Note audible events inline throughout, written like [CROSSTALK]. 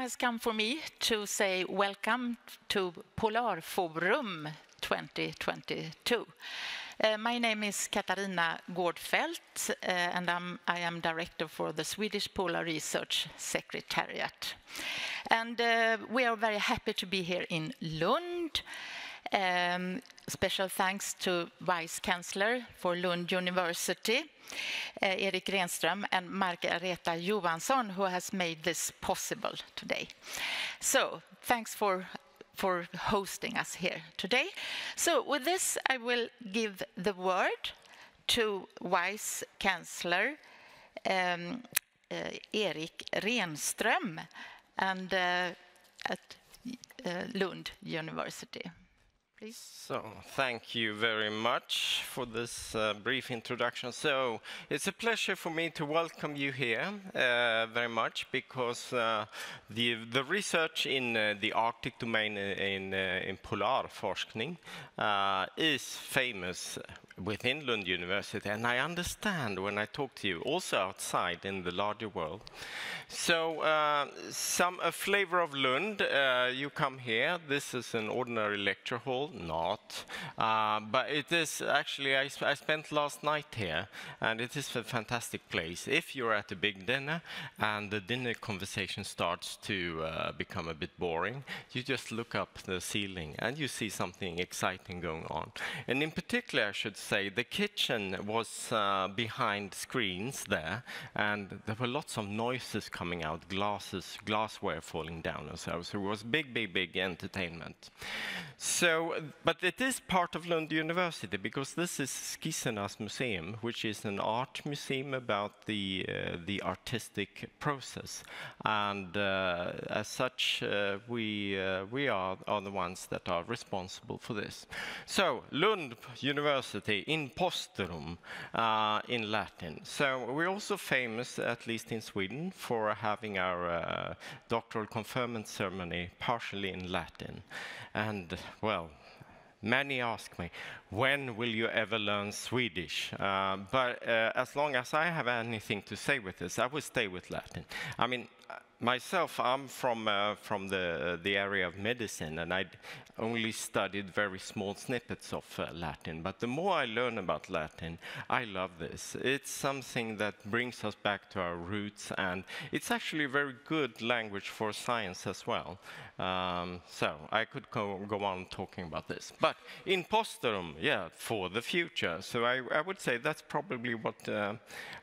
has come for me to say welcome to Polarforum 2022. Uh, my name is Katarina Gårdfeldt, uh, and I'm, I am director for the Swedish Polar Research Secretariat. And uh, we are very happy to be here in Lund. Um, special thanks to Vice Chancellor for Lund University, uh, Erik Renström, and Margareta Johansson, who has made this possible today. So, thanks for for hosting us here today. So with this, I will give the word to Vice Chancellor um, uh, Erik Renström and uh, at uh, Lund University. Please. So, thank you very much for this uh, brief introduction. So, it's a pleasure for me to welcome you here uh, very much because uh, the, the research in uh, the Arctic domain in, uh, in polarforskning uh, is famous within Lund University, and I understand when I talk to you, also outside in the larger world. So, uh, some a flavor of Lund. Uh, you come here. This is an ordinary lecture hall, not, uh, but it is actually. I, sp I, spent last night here, and it is a fantastic place. If you're at a big dinner and the dinner conversation starts to uh, become a bit boring, you just look up the ceiling and you see something exciting going on. And in particular, I should say, the kitchen was uh, behind screens there, and there were lots of noises coming out, glasses, glassware falling down and so. So it was big, big, big entertainment. So, but it is part of Lund University because this is Skissernas Museum, which is an art museum about the uh, the artistic process, and uh, as such, uh, we uh, we are are the ones that are responsible for this. So Lund University in Posterum uh, in Latin. So we're also famous, at least in Sweden, for having our doctoral conferment ceremony partially in Latin. And, well, Many ask me, when will you ever learn Swedish? Uh, but uh, as long as I have anything to say with this, I will stay with Latin. I mean, myself, I'm from uh, from the the area of medicine, and I only studied very small snippets of uh, Latin. But the more I learn about Latin, I love this. It's something that brings us back to our roots, and it's actually a very good language for science as well. Um, so I could go, on talking about this. But in posterum, yeah, for the future. So I, I would say that's probably what uh,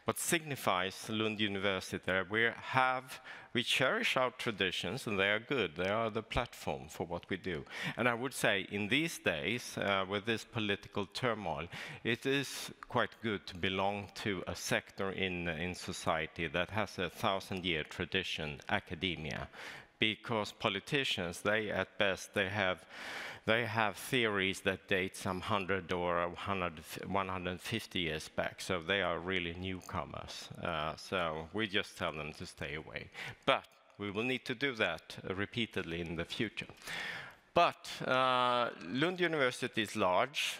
what signifies Lund University. There. We have we cherish our traditions, and they are good. They are the platform for what we do. And I would say, in these days, uh, with this political turmoil, it is quite good to belong to a sector in, in society that has a thousand-year tradition, academia because politicians, they at best, they have, they have theories that date some 100 or 100, 150 years back, so they are really newcomers. Uh, so we just tell them to stay away. But we will need to do that repeatedly in the future. But uh, Lund University is large,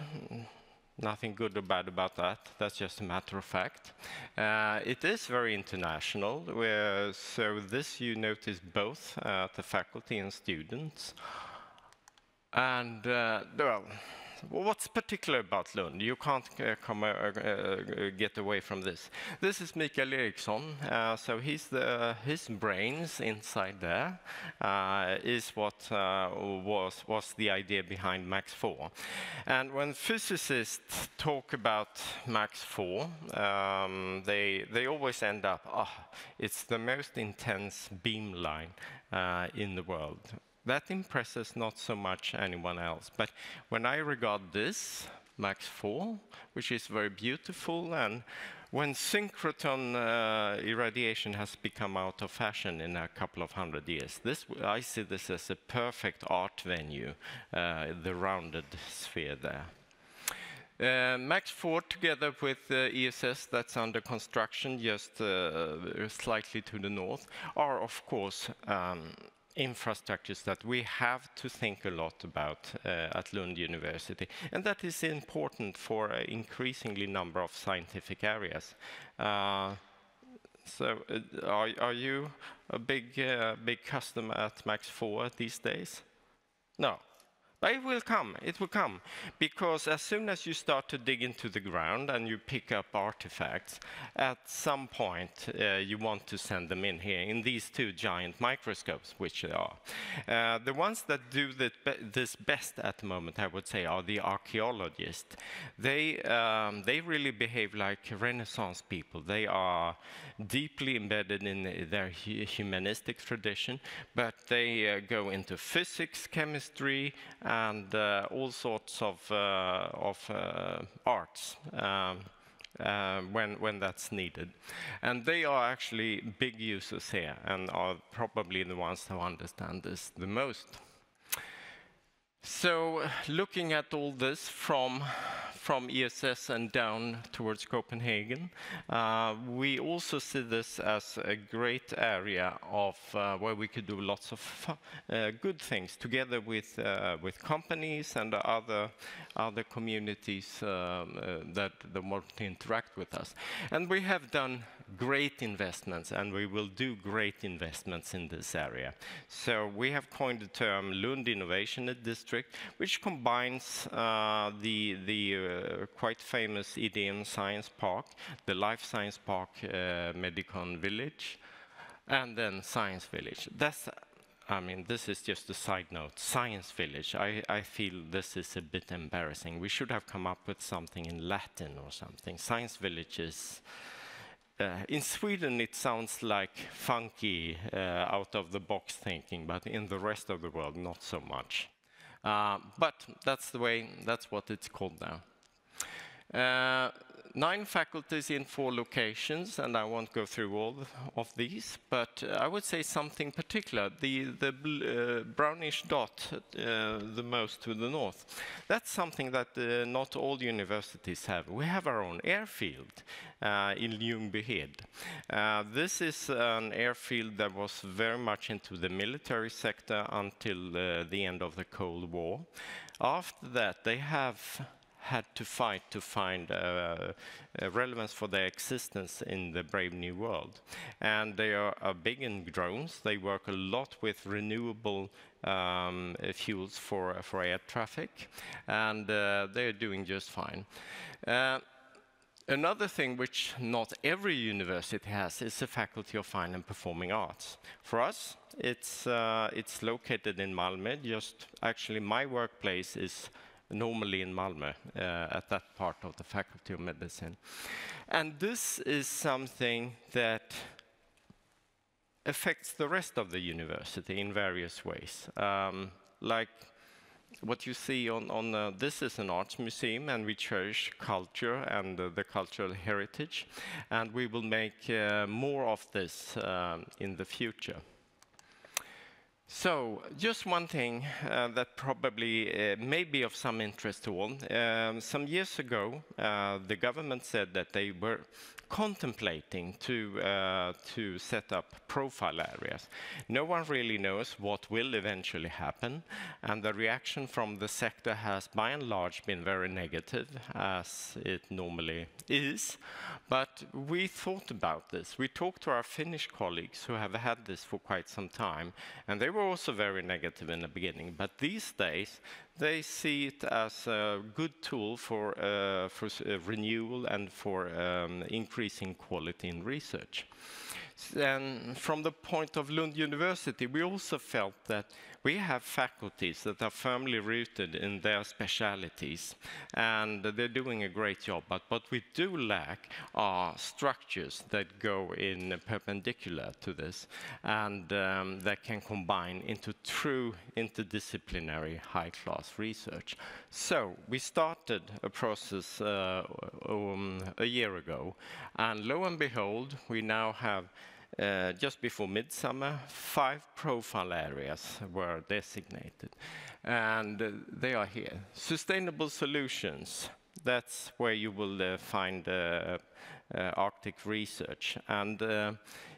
Nothing good or bad about that. That's just a matter of fact. Uh, it is very international. So this you notice both uh, the faculty and students. And uh, well, what's particular about Lund? You can't uh, come, uh, uh, get away from this. This is Mikael Eriksson. Uh, so he's the, his brains inside there uh, is what uh, was, was the idea behind Max 4. And when physicists talk about Max 4, um, they, they always end up, oh, it's the most intense beamline in the world. That impresses not so much anyone else. But when I regard this, Max 4, which is very beautiful, and when synchrotron uh, irradiation has become out of fashion in a couple of hundred years, this, I see this as a perfect art venue, uh, the rounded sphere there. Uh, Max 4 together with uh, ESS that's under construction just uh, slightly to the north are of course um, infrastructures that we have to think a lot about uh, at Lund University. And that is important for an increasingly number of scientific areas. Uh, So uh, are, are you a big, uh, big customer at Max 4 these days? No. But it will come, it will come. Because as soon as you start to dig into the ground and you pick up artifacts, at some point uh, you want to send them in here in these two giant microscopes, which they are. Uh, the ones that do this best at the moment, I would say, are the archaeologists. They, um, they really behave like Renaissance people. They are deeply embedded in their humanistic tradition, but they uh, go into physics, chemistry, and uh, all sorts of, uh, of uh, arts. Um, uh, when, when that's needed. And they are actually big users here and are probably the ones who understand this the most. So looking at all this from from ESS and down towards Copenhagen. Uh, we also see this as a great area of uh, where we could do lots of uh, good things together with uh, with companies and other other communities um, uh, that, that want to interact with us. And we have done great investments, and we will do great investments in this area. So we have coined the term Lund Innovation District, which combines uh, the, the uh, quite famous Ideon Science Park, the Life Science Park uh, Medicon Village, and then Science Village. That's I mean, this is just a side note. Science Village, I, I, feel this is a bit embarrassing. We should have come up with something in Latin or something. Science Village is, uh, in Sweden, it sounds like funky, uh, out of the box thinking, but in the rest of the world, not so much. Uh, but that's the way, that's what it's called now. Nine faculties in four locations, and I won't go through all of these, but uh, I would say something particular. The, the uh, brownish dot, uh, the most to the north, that's something that not all universities have. We have our own airfield in Ljungbyhed. This is an airfield that was very much into the military sector until the end of the Cold War. After that, they have had to fight to find uh, relevance for their existence in the brave new world. And they are, are big in drones. They work a lot with renewable um, fuels for, for air traffic, and uh, they're doing just fine. Uh, Another thing which not every university has is the Faculty of Fine and Performing Arts. For us, it's, uh, it's located in Malmö. Just actually, my workplace is normally in Malmö, uh, at that part of the Faculty of Medicine. And this is something that affects the rest of the university in various ways. Um, like what you see on, on uh, this is an arts museum and we cherish culture and uh, the cultural heritage and we will make uh, more of this um, in the future. So, just one thing uh, that probably uh, may be of some interest to all. Um, some years ago, uh, the government said that they were contemplating to, uh, to set up profile areas. No one really knows what will eventually happen, and the reaction from the sector has by and large been very negative, as it normally is. But we thought about this. We talked to our Finnish colleagues who have had this for quite some time, and they were also very negative in the beginning. But these days, they see it as a good tool for, uh, for uh, renewal and for um, increasing quality in research. And from the point of Lund University, we also felt that we have faculties that are firmly rooted in their specialities, and they're doing a great job. But what we do lack are structures that go in perpendicular to this, and um, that can combine into true interdisciplinary high-class research. So we started a process uh, um, a year ago, and lo and behold, we now have uh, just before midsummer, five profile areas were designated, and uh, they are here. Sustainable solutions, that's where you will uh, find uh, uh, Arctic research. And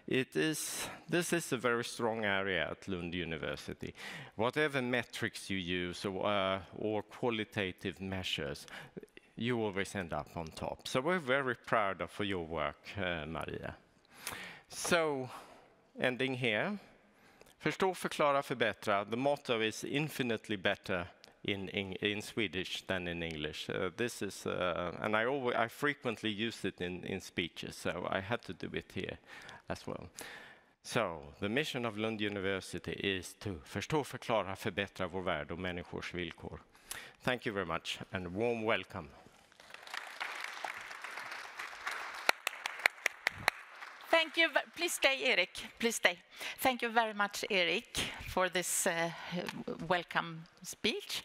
it is, this is a very strong area at Lund University. Whatever metrics you use or, or qualitative measures, you always end up on top. So we're very proud of your work, Maria. So, ending here. Förstå, förklara, förbättra. The motto is infinitely better in, in, in Swedish than in English. Uh, this is, uh, and I, always, I frequently use it in, in speeches, so I had to do it here as well. So, the mission of Lund University is to förstå, förklara, förbättra vår värld och människors villkor. Thank you very much and warm welcome. Thank you. Please stay, Erik. Please stay. Thank you very much, Erik, for this uh, welcome speech.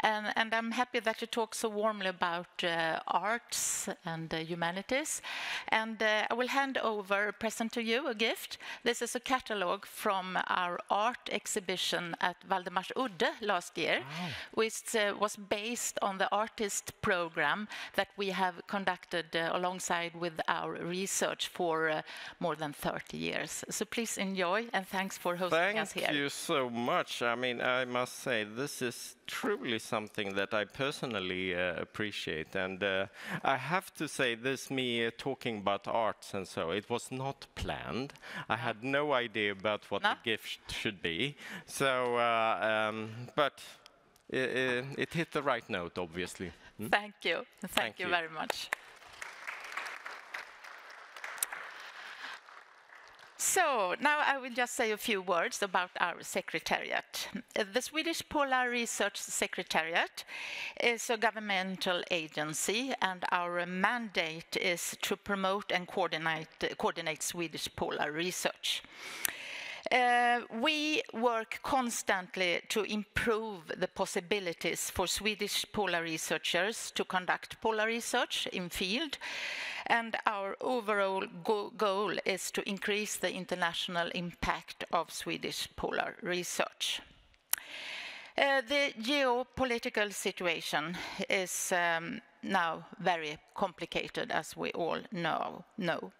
And, and, I'm happy that you talk so warmly about uh, arts and uh, humanities. And uh, I will hand over a present to you, a gift. This is a catalog from our art exhibition at Valdemarsudde last year, wow. which uh, was based on the artist program that we have conducted uh, alongside with our research for uh, more than 30 years. So please enjoy, and thanks for hosting Thank us here. Thank you so much. I mean, I must say, this is truly something that I personally uh, appreciate. And uh, I have to say this, me uh, talking about arts and so, it was not planned. I had no idea about what no? the gift should be. So, uh, um, but it, it, hit the right note, obviously. Hmm? Thank you. Thank, Thank you, you very much. So now I will just say a few words about our secretariat. The Swedish Polar Research Secretariat is a governmental agency and our mandate is to promote and coordinate, coordinate Swedish polar research. Uh, we work constantly to improve the possibilities for Swedish polar researchers to conduct polar research in field and our overall go goal is to increase the international impact of Swedish polar research. Uh, the geopolitical situation is um, now very complicated, as we all know. know.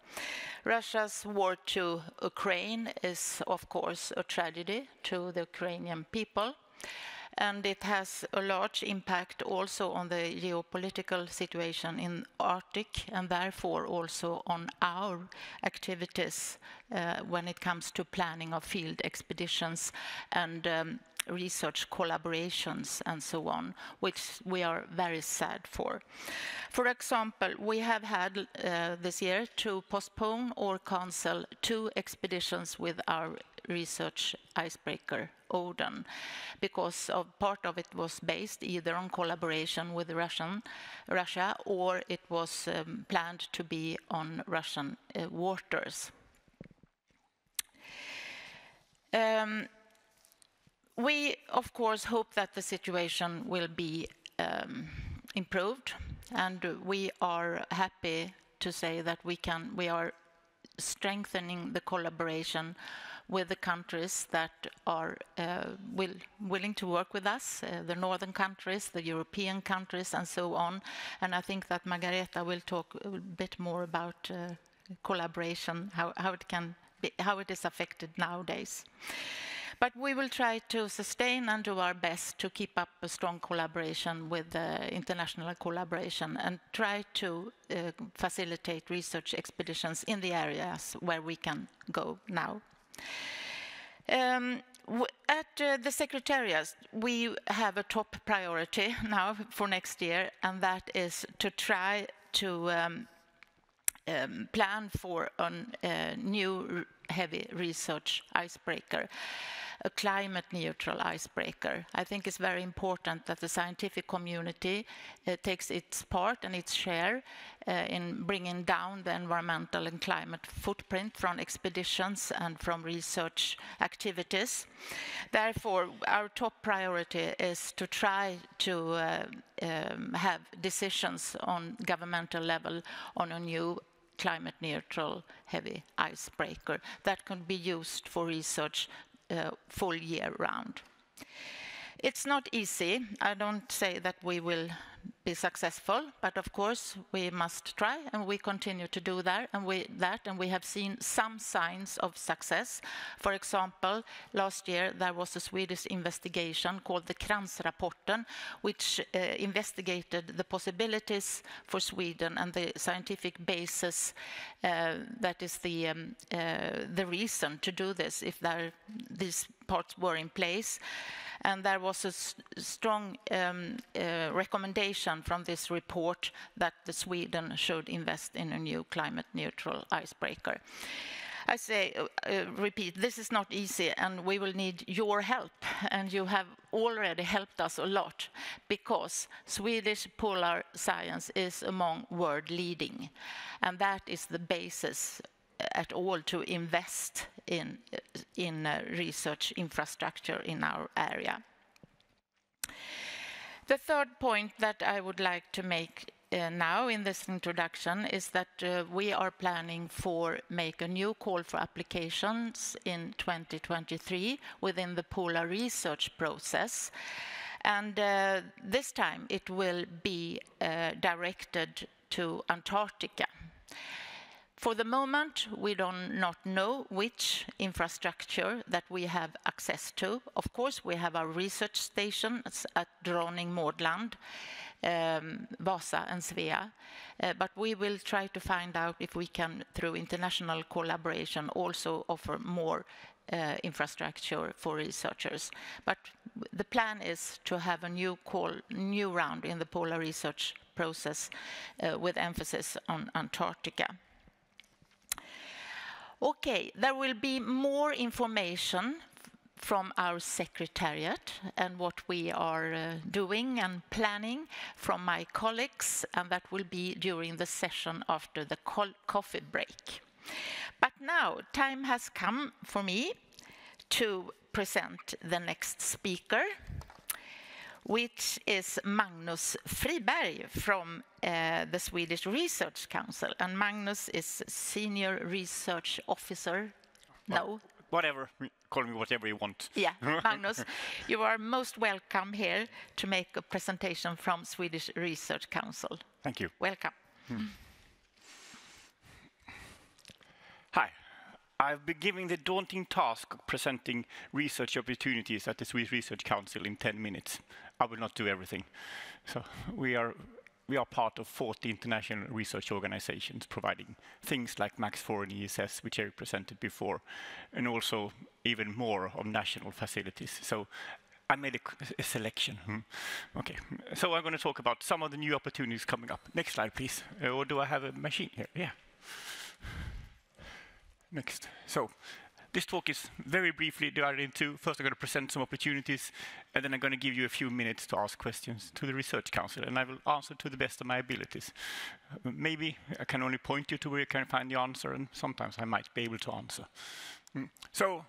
Russia's war to Ukraine is, of course, a tragedy to the Ukrainian people and it has a large impact also on the geopolitical situation in Arctic and therefore also on our activities uh, when it comes to planning of field expeditions and um, research collaborations and so on, which we are very sad for. For example, we have had uh, this year to postpone or cancel two expeditions with our research icebreaker Odin because of part of it was based either on collaboration with Russian, Russia or it was um, planned to be on Russian uh, waters. Um, we, of course, hope that the situation will be um, improved, and we are happy to say that we can. We are strengthening the collaboration with the countries that are uh, will, willing to work with us, uh, the northern countries, the European countries, and so on. And I think that Margareta will talk a bit more about uh, collaboration, how, how it can be, how it is affected nowadays. But we will try to sustain and do our best to keep up a strong collaboration with uh, international collaboration and try to uh, facilitate research expeditions in the areas where we can go now. Um, at uh, the Secretariat, we have a top priority [LAUGHS] now for next year, and that is to try to um, um, plan for a uh, new heavy research icebreaker a climate neutral icebreaker. I think it's very important that the scientific community uh, takes its part and its share uh, in bringing down the environmental and climate footprint from expeditions and from research activities. Therefore, our top priority is to try to uh, um, have decisions on governmental level on a new climate neutral heavy icebreaker that can be used for research Uh, full year round. It's not easy. I don't say that we will be successful, but of course, we must try, and we continue to do that, and we that, and we have seen some signs of success. For example, last year, there was a Swedish investigation called the Kransrapporten, which eh, investigated the possibilities for Sweden and the scientific basis eh, that is the um, eh, the reason to do this, if these parts were in place. And there was a strong um, recommendation from this report that Sweden should invest in a new climate-neutral icebreaker. I say, uh, uh, repeat, this is not easy, and we will need your help, and you have already helped us a lot because Swedish polar science is among world leading, and that is the basis uh, at all to invest in research infrastructure in our area. The third point that I would like to make uh, now in this introduction is that uh, we are planning for make a new call for applications in 2023 within the Polar Research Process. And uh, this time it will be directed to Antarctica. For the moment, we do not know which infrastructure that we have access to. Of course, we have our research stations at Dronning Maudland, um, Wasa, and Svea, uh, but we will try to find out if we can, through international collaboration, also offer more uh, infrastructure for researchers. But the plan is to have a new call, new round in the Polar Research Process, uh, with emphasis on Antarctica. Okay, there will be more information from our secretariat and what we are uh, doing and planning from my colleagues, and that will be during the session after the coffee break. But now, time has come for me to present the next speaker, which is Magnus Friberg from eh, the Swedish Research Council, and Magnus is Senior Research Officer. No? Whatever. Call me whatever you want. Yeah. [LAUGHS] Magnus, you are most welcome here to make a presentation from Swedish Research Council. Thank you. Welcome. Hi. I've been given the daunting task of presenting research opportunities at the Swedish Research Council in 10 minutes. I will not do everything. So we are, we are part of 40 international research organizations providing things like MAX4 and ESS, which I presented before, and also even more of national facilities. So I made a selection. Hmm? Okay, so I'm gonna talk about some of the new opportunities coming up. Next slide, please. Uh, or do I have a machine here? Yeah. Next. So this talk is very briefly divided into, first, I'm gonna present some opportunities, and then I'm gonna give you a few minutes to ask questions to the Research Council, and I will answer to the best of my abilities. Maybe I can only point you to where you can find the answer, and sometimes I might be able to answer. Hmm. So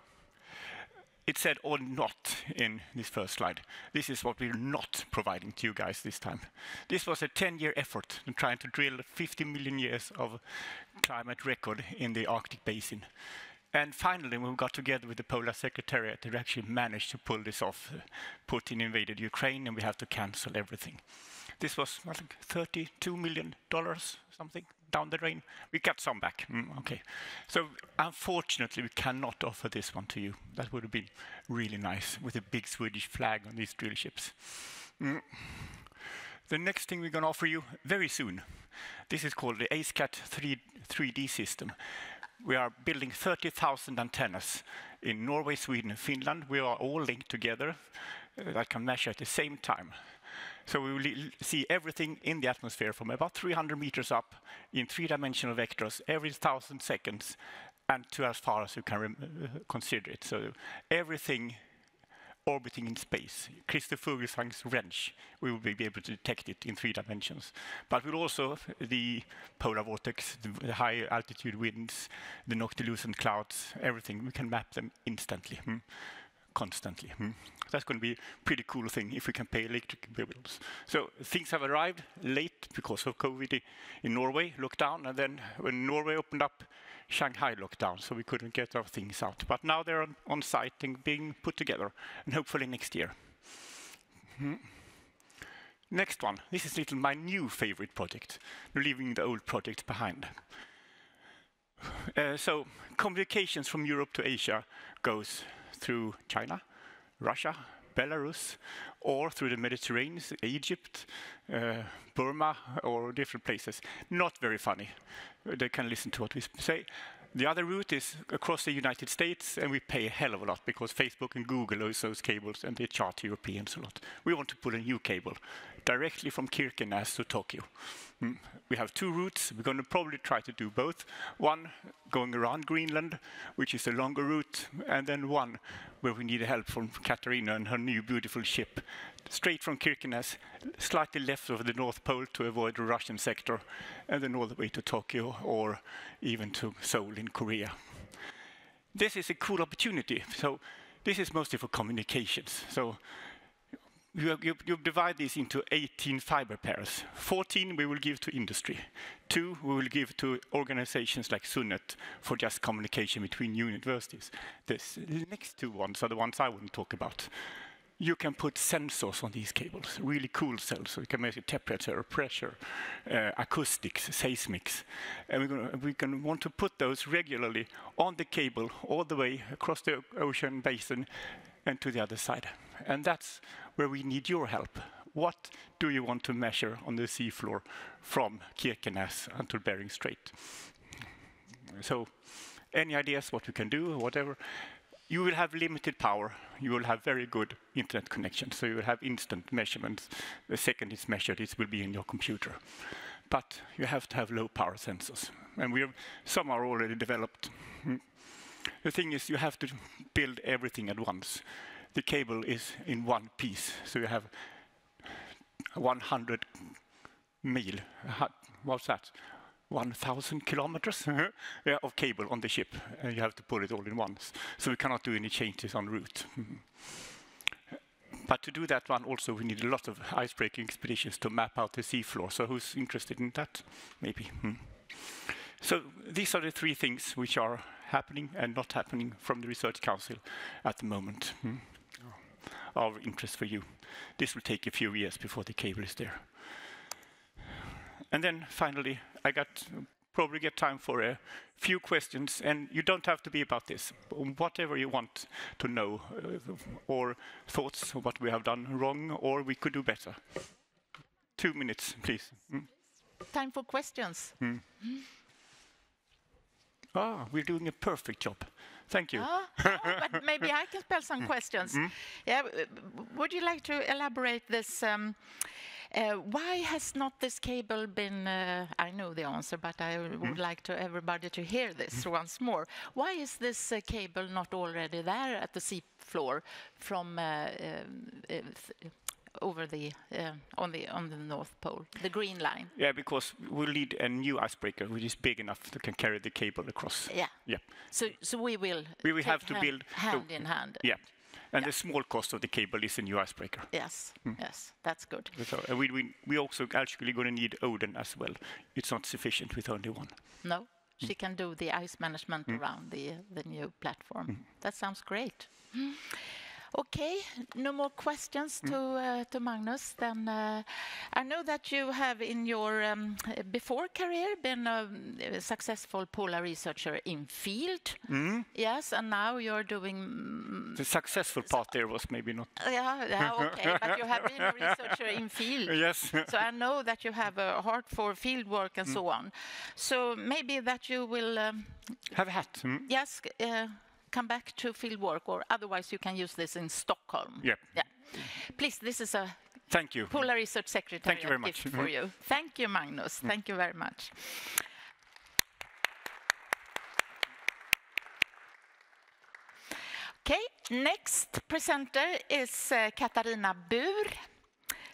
it said or not in this first slide. This is what we're not providing to you guys this time. This was a 10-year effort in trying to drill 50 million years of climate record in the Arctic Basin. And finally, we got together with the Polar Secretariat, we actually managed to pull this off. Putin invaded Ukraine, and we had to cancel everything. This was, I think, $32 million, something, down the drain. We got some back. Mm, okay. So unfortunately, we cannot offer this one to you. That would have been really nice with a big Swedish flag on these drill ships. Mm. The next thing we're gonna offer you very soon, this is called the EISCAT 3D system. We are building 30,000 antennas in Norway, Sweden, and Finland. We are all linked together uh, that can measure at the same time. So we will see everything in the atmosphere from about 300 meters up in three-dimensional vectors every 1,000 seconds, and to as far as you can uh, consider it. So everything orbiting in space, Christer Fuglesang's WRENCH, we will be able to detect it in three dimensions. But we'll also, the polar vortex, the high altitude winds, the noctilucent clouds, everything, we can map them instantly, hmm. Constantly. That's gonna be a pretty cool thing if we can pay electric bills. So things have arrived late because of COVID in Norway, lockdown, and then when Norway opened up, Shanghai locked down, so we couldn't get our things out. But now they're on site and being put together, and hopefully next year. Next one. This is little my new favorite project, leaving the old project behind. Uh, so communications from Europe to Asia goes through China, Russia, Belarus, or through the Mediterranean, Egypt, uh, Burma, or different places. Not very funny. They can listen to what we say. The other route is across the United States, and we pay a hell of a lot because Facebook and Google use those cables, and they charge Europeans a lot. We want to put a new cable directly from Kirkenes to Tokyo. Mm. We have two routes. We're going to probably try to do both. One going around Greenland, which is a longer route, and then one where we need help from Katarina and her new beautiful ship, straight from Kirkenes, slightly left of the North Pole to avoid the Russian sector, and then all the way to Tokyo or even to Seoul in Korea. This is a cool opportunity. So this is mostly for communications. So you, you, you, divide this into 18 fiber pairs. 14 we will give to industry. Two we will give to organizations like SUNET for just communication between universities. This, the next two ones are the ones I wouldn't talk about. You can put sensors on these cables, really cool sensors. You can measure temperature, pressure, uh, acoustics, seismics. And we're gonna, we can want to put those regularly on the cable all the way across the ocean basin and to the other side. And that's where we need your help. What do you want to measure on the seafloor from Kirkenes until Bering Strait? So any ideas what we can do, whatever? You will have limited power. You will have very good internet connection, so you will have instant measurements. The second it's measured, it will be in your computer. But you have to have low power sensors, and we have, some are already developed. The thing is, you have to build everything at once the cable is in one piece. So you have 100 mil. What's that? 1,000 kilometers [LAUGHS] of cable on the ship. And you have to put it all in once. So we cannot do any changes on route. But to do that one also we need a lot of icebreaking expeditions to map out the seafloor. So who's interested in that? Maybe. Hmm. So these are the three things which are happening and not happening from the Research Council at the moment. Hmm of interest for you. This will take a few years before the cable is there. And then finally, I got probably get time for a few questions, and you don't have to be about this. Whatever you want to know, uh, or thoughts of what we have done wrong, or we could do better. Two minutes, please. Mm. Time for questions. Mm. Mm. Ah, we're doing a perfect job. Thank you. Oh, oh, but maybe I can spell some [LAUGHS] questions. Mm. Yeah, would you like to elaborate this? Um, uh, why has not this cable been? Uh, I know the answer, but I would mm. like to everybody to hear this mm. once more. Why is this uh, cable not already there at the sea floor from uh, uh, over the uh, on the on the North Pole, the green line. Yeah, because we'll need a new icebreaker which is big enough that can carry the cable across. Yeah. Yeah. So so we will. We will have to hand, build hand in hand. Yeah. And yeah. the small cost of the cable is a new icebreaker. Yes, mm. yes, that's good. So, uh, we, we, we also actually going to need Odin as well. It's not sufficient with only one. No, she mm. can do the ice management mm. around the, the new platform. Mm. That sounds great. Okay, no more questions to, uh, to Magnus. Then uh, I know that you have in your um, before career been a, successful polar researcher in field. Mm. Yes, and now you're doing. Mm, the successful part there was maybe not. [LAUGHS] Yeah, yeah, okay, but you have been a [LAUGHS] researcher in field. Yes. so I know that you have a heart for field work and mm. so on. So maybe that you will. Um, have a hat. Mm. Yes. Uh, come back to field work, or otherwise you can use this in Stockholm. Yeah. yeah. Please, this is a Thank you. Polar Research Secretary Thank you very much. for you. Thank you, Magnus. Mm. Thank you very much. Okay, next presenter is uh, Katarina Buhr,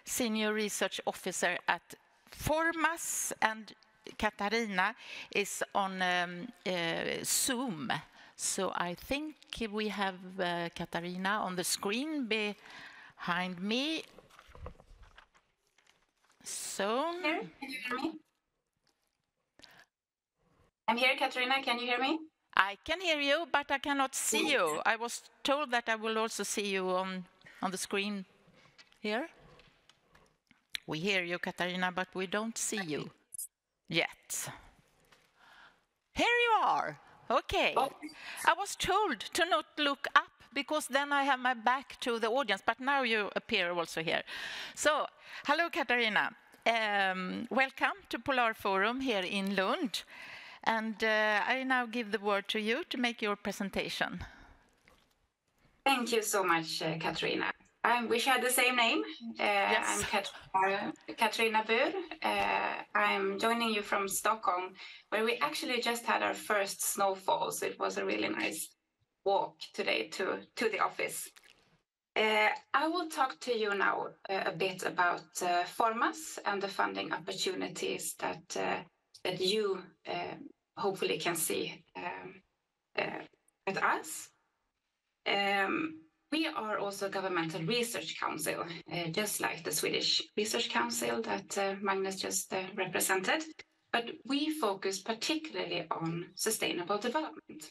Senior Research Officer at Formas, and Katarina is on um, uh, Zoom so I think we have uh, Katarina on the screen behind me. So. Here, can you hear me? I'm here, Katarina. Can you hear me? I can hear you, but I cannot see you. I was told that I will also see you on, on the screen here. We hear you, Katarina, but we don't see you yet. Here you are. Okay. Oh. I was told to not look up because then I have my back to the audience, but now you appear also here. So, hello, Katarina. Um, welcome to Polar Forum here in Lund. And uh, I now give the word to you to make your presentation. Thank you so much, uh, Katarina. Um, we share the same name. Uh, I'm Kat uh, Katarina Buhr. Uh, I'm joining you from Stockholm, where we actually just had our first snowfall. So it was a really nice walk today to, to the office. Uh, I will talk to you now uh, a bit about uh, Formas and the funding opportunities that uh, that you hopefully can see um, uh, at us. Um, we are also a governmental research council, uh, just like the Swedish Research Council that uh, Magnus just uh, represented, but we focus particularly on sustainable development.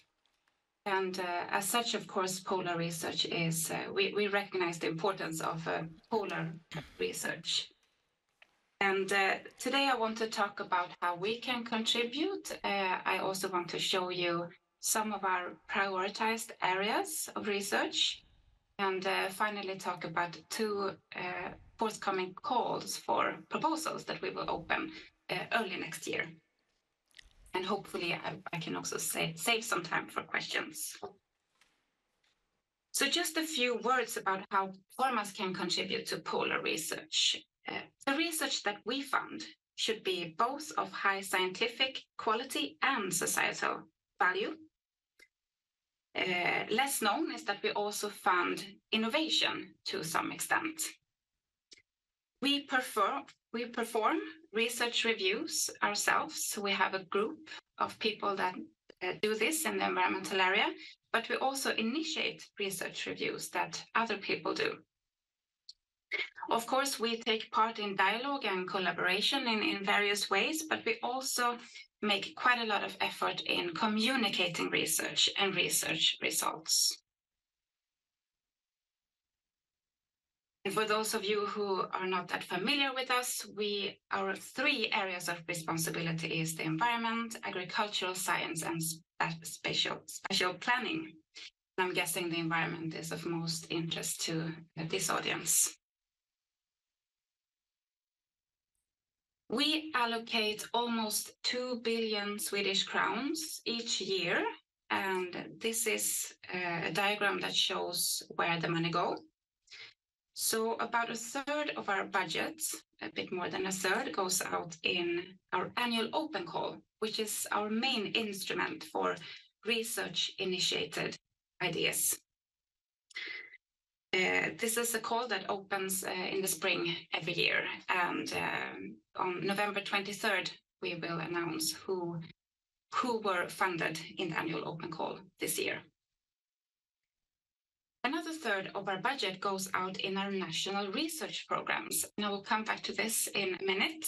And uh, as such, of course, polar research is, uh, we, we recognize the importance of uh, polar research. And today I want to talk about how we can contribute. I also want to show you some of our prioritized areas of research. And uh, finally talk about two forthcoming calls for proposals that we will open early next year and hopefully I, can also save some time for questions. So just a few words about how Formas can contribute to polar research. Uh, the research that we fund should be both of high scientific quality and societal value. Uh, less known is that we also fund innovation to some extent. We perform, we perform research reviews ourselves. We have a group of people that uh, do this in the environmental area, but we also initiate research reviews that other people do. Of course, we take part in dialogue and collaboration in, in various ways, but we also make quite a lot of effort in communicating research and research results. And for those of you who are not that familiar with us, we our three areas of responsibility is the environment, agricultural science, and spatial spatial planning. I'm guessing the environment is of most interest to this audience. We allocate almost 2 billion Swedish crowns each year. And this is uh, a diagram that shows where the money goes. So about a third of our budget, a bit more than a third, goes out in our annual open call, which is our main instrument for research-initiated ideas. Uh, this is a call that opens uh, in the spring every year, and um, on November 23rd, we will announce who who were funded in the annual open call this year. Another third of our budget goes out in our national research programs, and I will come back to this in a minute.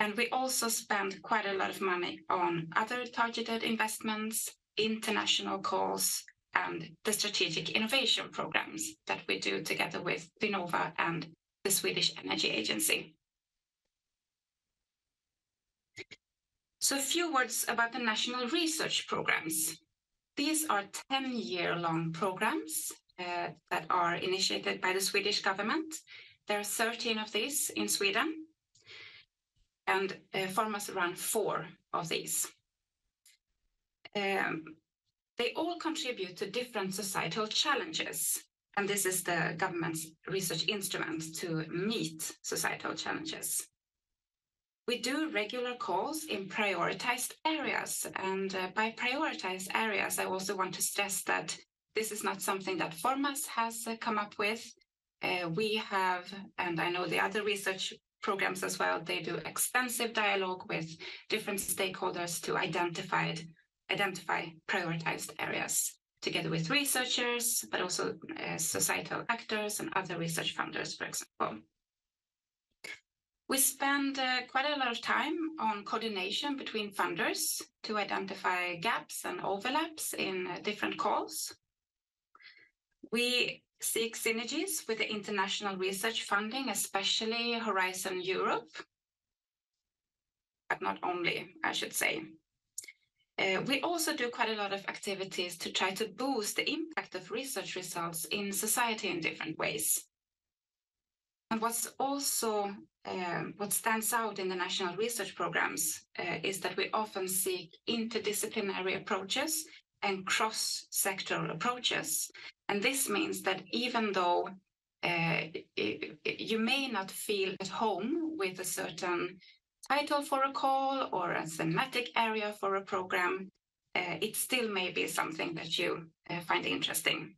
And we also spend quite a lot of money on other targeted investments, international calls, and the strategic innovation programs that we do together with Vinnova and the Swedish Energy Agency. So a few words about the national research programs. These are 10-year-long programs uh, that are initiated by the Swedish government. There are 13 of these in Sweden, and uh, Formas run four of these. Um, they all contribute to different societal challenges, and this is the government's research instrument to meet societal challenges. We do regular calls in prioritized areas. And uh, by prioritized areas, I also want to stress that this is not something that Formas has uh, come up with. Uh, we have, and I know the other research programs as well, they do extensive dialogue with different stakeholders to identify, identify prioritized areas together with researchers, but also uh, societal actors and other research funders, for example. We spend uh, quite a lot of time on coordination between funders to identify gaps and overlaps in uh, different calls. We seek synergies with the international research funding, especially Horizon Europe, but not only, I should say. Uh, we also do quite a lot of activities to try to boost the impact of research results in society in different ways. And what's also uh, what stands out in the national research programs uh, is that we often seek interdisciplinary approaches and cross-sectoral approaches. And this means that even though you may not feel at home with a certain title for a call or a thematic area for a program, uh, it still may be something that you uh, find interesting.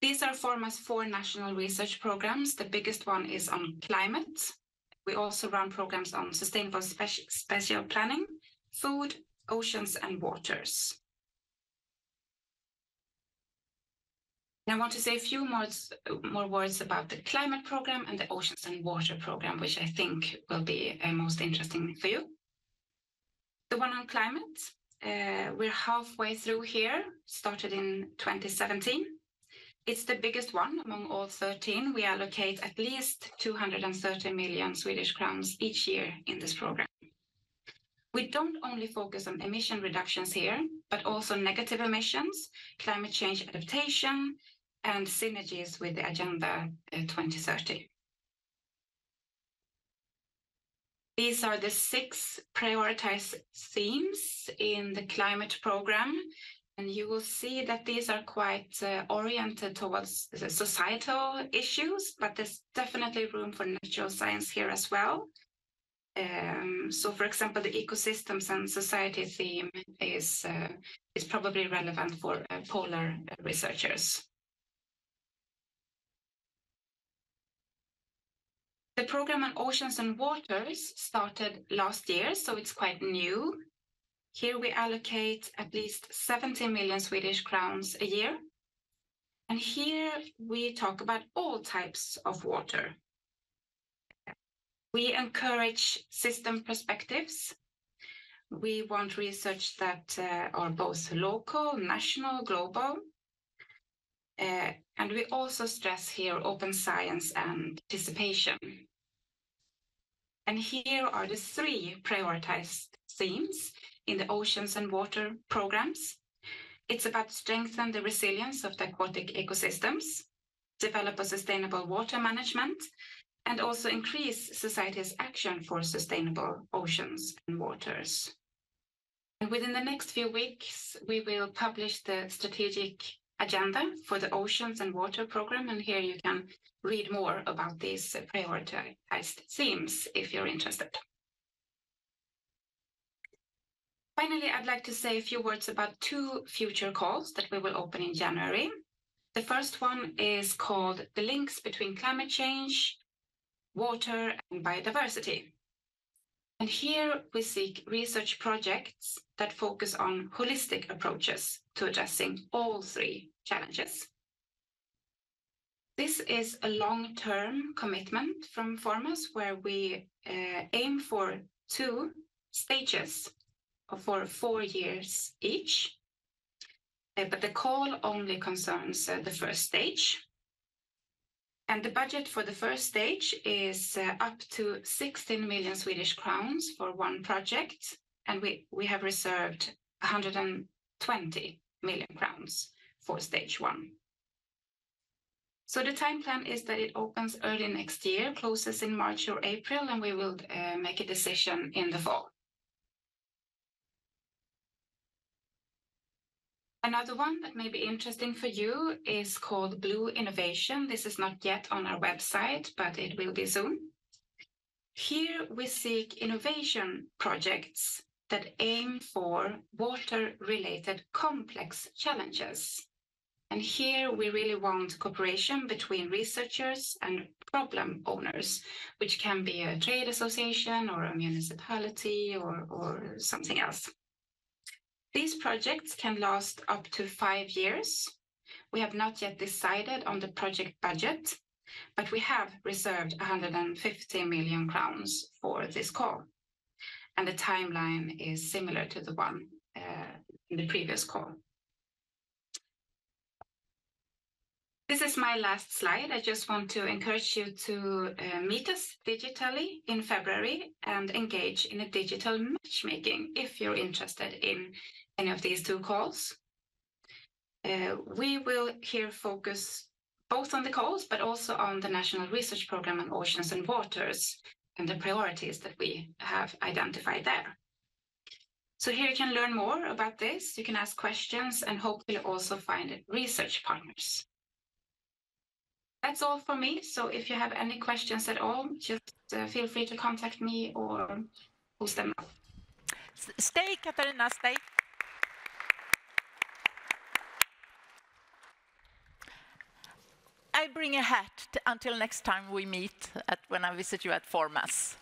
These are Formas' four national research programs. The biggest one is on climate. We also run programs on sustainable spatial planning, food, oceans, and waters. I want to say a few more words about the climate program and the oceans and water program, which I think will be uh, most interesting for you. The one on climate, uh, we're halfway through here, started in 2017. It's the biggest one among all 13. We allocate at least 230 million Swedish crowns each year in this program. We don't only focus on emission reductions here, but also negative emissions, climate change adaptation, and synergies with the Agenda uh, 2030. These are the six prioritized themes in the climate program, and you will see that these are quite uh, oriented towards societal issues, but there's definitely room for natural science here as well. Um, so, for example, the ecosystems and society theme is uh, is probably relevant for polar researchers. The program on oceans and waters started last year, so it's quite new. Here we allocate at least 70 million Swedish crowns a year. And here we talk about all types of water. We encourage system perspectives. We want research that uh, are both local, national, global. Eh, and we also stress here open science and participation. And here are the three prioritized themes in the oceans and water programs. It's about strengthen the resilience of the aquatic ecosystems, develop a sustainable water management, and also increase society's action for sustainable oceans and waters. Within the next few weeks, we will publish the strategic agenda for the oceans and water program, and here you can read more about these prioritized themes if you're interested. Finally, I'd like to say a few words about two future calls that we will open in January. The first one is called The Links Between Climate Change, Water, and Biodiversity. And here we seek research projects that focus on holistic approaches to addressing all three challenges. This is a long-term commitment from Formas where we uh, aim for two stages for four years each. Uh, but the call only concerns uh, the first stage. And the budget for the first stage is up to 16 million Swedish crowns for one project, and we have reserved 120 million crowns for stage one. So the time plan is that it opens early next year, closes in March or April, and we will uh, make a decision in the fall. Another one that may be interesting for you is called Blue Innovation. This is not yet on our website, but it will be soon. Here we seek innovation projects that aim for water-related complex challenges. And here we really want cooperation between researchers and problem owners, which can be a trade association or a municipality or something else. These projects can last up to five years. We have not yet decided on the project budget, but we have reserved 150 million crowns for this call. And the timeline is similar to the one in the previous call. This is my last slide. I just want to encourage you to uh, meet us digitally in February and engage in a digital matchmaking if you're interested in any of these two calls. Uh, we will here focus both on the calls, but also on the National Research Program on Oceans and Waters and the priorities that we have identified there. So here you can learn more about this. You can ask questions and hopefully also find research partners. That's all for me. So if you have any questions at all, just uh, feel free to contact me or post them up. Stay, Katarina, stay. I bring a hat until next time we meet at, when I visit you at Formas.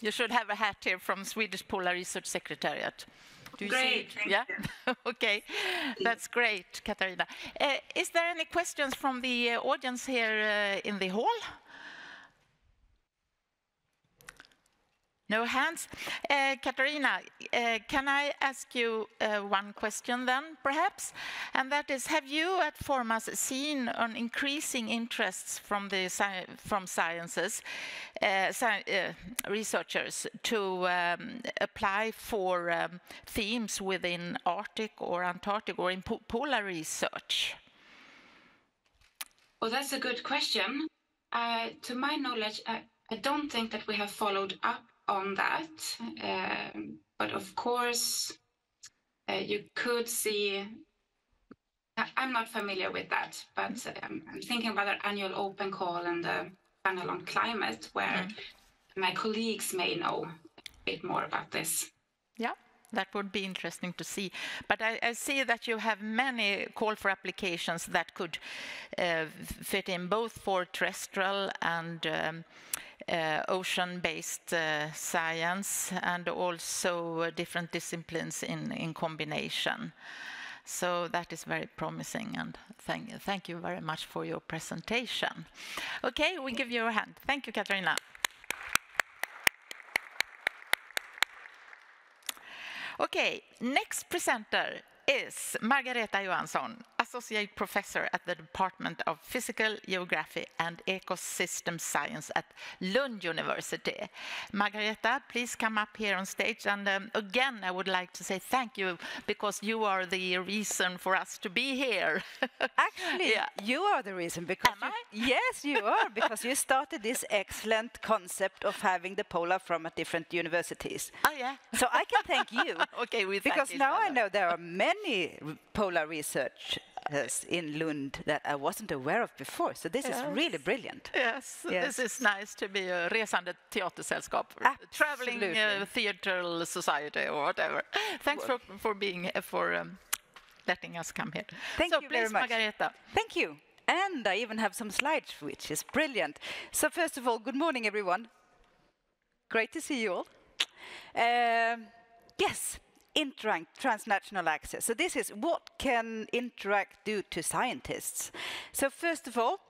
You should have a hat here from Swedish Polar Research Secretariat. Do you great, see it? Yeah? [LAUGHS] okay, that's great, Katarina. Uh, is there any questions from the uh, audience here uh, in the hall? No hands. Uh, Katarina, uh, can I ask you uh, one question then, perhaps? And that is, have you at Formas seen an increasing interest from the sci from sciences, sci researchers to um, apply for um, themes within Arctic or Antarctic or in po polar research? Well, that's a good question. Uh, to my knowledge, I don't think that we have followed up on that. Um, but of course, uh, you could see. I'm not familiar with that, but um, I'm thinking about our annual open call and the panel on climate, where mm. my colleagues may know a bit more about this. Yeah that would be interesting to see. But I, I, see that you have many call for applications that could uh, fit in both for terrestrial and um, ocean-based uh, science and also uh, different disciplines in, in combination. So that is very promising and thank, thank you very much for your presentation. Okay, we give you a hand. Thank you, Katarina. Okay, next presenter is Margareta Johansson, Associate Professor at the Department of Physical Geography and Ecosystem Science at Lund University. Margareta, please come up here on stage. And um, again, I would like to say thank you because you are the reason for us to be here. [LAUGHS] Actually, yeah. you are the reason because Am you, yes, you are because you started this excellent concept of having the Polarforum at different universities. Oh yeah. So I can thank you. [LAUGHS] okay, we because now I know there are many polar research in Lund that I wasn't aware of before. So this yes. is really brilliant. Yes. yes, this is nice to be a resande teatersällskap, traveling uh, theatre society or whatever. Thanks well. for, for being uh, for um, letting us come here. Thank so you please, very much. Margareta. Thank you. And I even have some slides, which is brilliant. So first of all, good morning, everyone. Great to see you all. Uh, yes, transnational access. So this is what can Interact do to scientists? So first of all,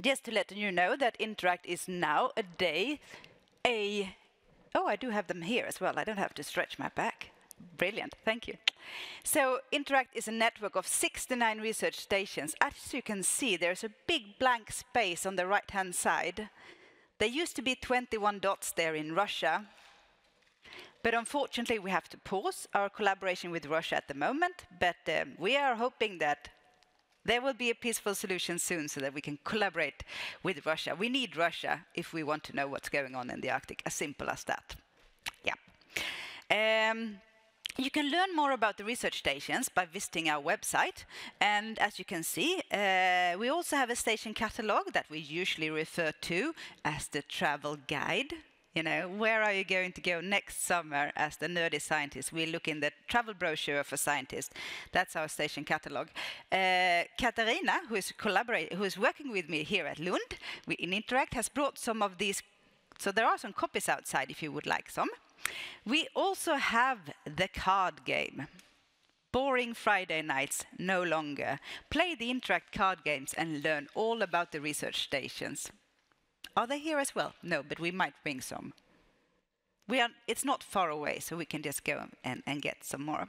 just to let you know that Interact is now a day a oh I do have them here as well. I don't have to stretch my back. Brilliant, thank you. So Interact is a network of 69 research stations. As you can see, there's a big blank space on the right-hand side. There used to be 21 dots there in Russia, but unfortunately, we have to pause our collaboration with Russia at the moment, but um, we are hoping that there will be a peaceful solution soon so that we can collaborate with Russia. We need Russia if we want to know what's going on in the Arctic, as simple as that. Yeah. Um, you can learn more about the research stations by visiting our website. And as you can see, uh, we also have a station catalog that we usually refer to as the travel guide you know, where are you going to go next summer as the nerdy scientist? We look in the travel brochure for scientists. That's our station catalog. Uh, Katarina, who is who is working with me here at Lund, we, in Interact, has brought some of these. So there are some copies outside if you would like some. We also have the card game. Boring Friday nights no longer. Play the Interact card games and learn all about the research stations. Are they here as well? No, but we might bring some. We are, it's not far away, so we can just go and, and get some more.